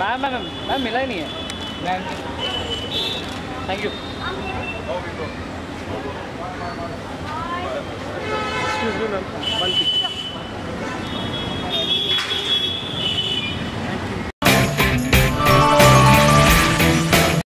Ma'am ma'am ma'am मिला ही नहीं है। Ma'am thank you excuse ma'am one